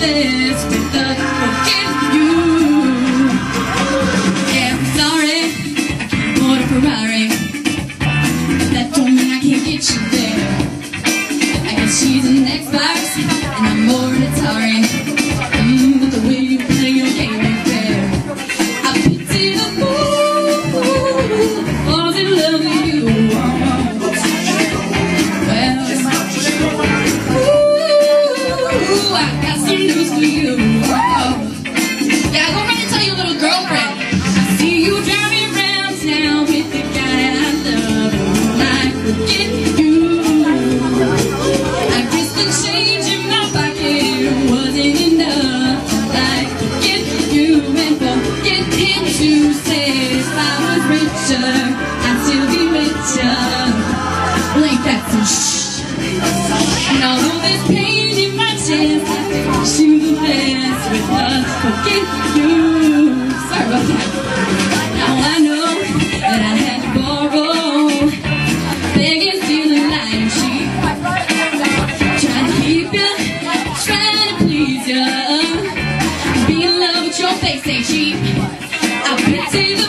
wish you. Yeah, I'm sorry. I a Ferrari. That don't mean I can't get you I got some news for you. Yeah, go and tell your little girlfriend. See you driving around town with the guy I love. I you. I change in my pocket wasn't enough. I you and forget him to say if I was richer, I'd still be richer. Shh. And although there's pain in my chest, The best with us. Forget you. Sorry about that. Now I know that I had to borrow, begging, lying, cheap, trying to keep you, trying to please. Be in love your face ain't cheap. I pity the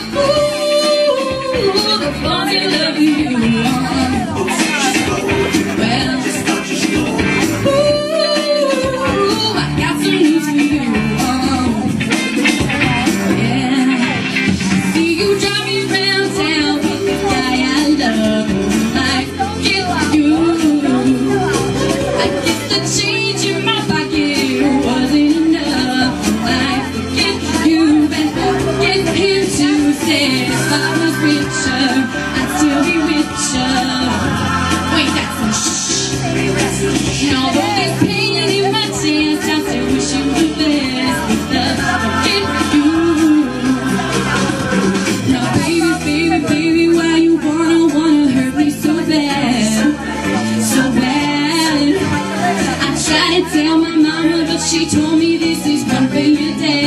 if I was richer, I'd still be richer. Wait, that's some shh. And although there's pain in my chest, I still wish you the best. You. Baby, baby, baby, why you wanna, wanna hurt me so bad? So bad. I tried to tell my mama, but she told me this is one for your dad.